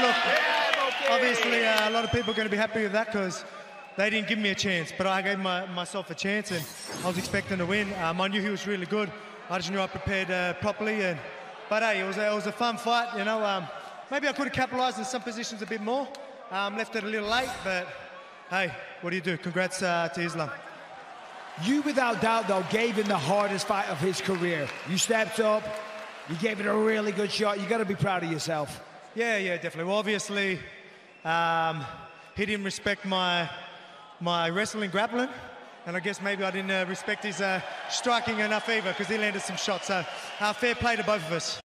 Look, obviously, uh, a lot of people are going to be happy with that because they didn't give me a chance, but I gave my, myself a chance and I was expecting to win. Um, I knew he was really good. I just knew I prepared uh, properly. And, but hey, it was, a, it was a fun fight, you know. Um, maybe I could have capitalised in some positions a bit more. Um, left it a little late, but hey, what do you do? Congrats uh, to Islam. You, without doubt, though, gave him the hardest fight of his career. You stepped up, you gave it a really good shot. You got to be proud of yourself. Yeah, yeah, definitely. Well, obviously, um, he didn't respect my my wrestling grappling, and I guess maybe I didn't uh, respect his uh, striking enough either because he landed some shots. So, uh, fair play to both of us.